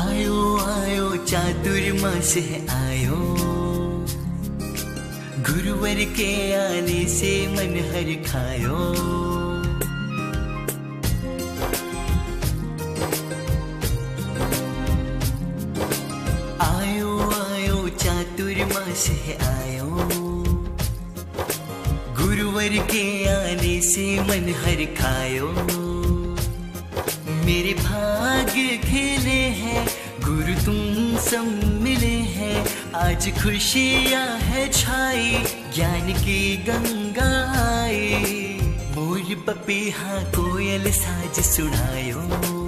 आयो आयो चातुर्मास है आयो। गुरुवर के आने से मन हर खायो। आयो आयो चातुर्मास है आयो। गुरुवर के आने से मन हर खायो। मेरे भाग्य खेले हैं तुम सब मिले हैं। आज खुशियाँ है छाई, ज्ञान की गंगा आई। मोर पपीहा कोयल साज सुनायो।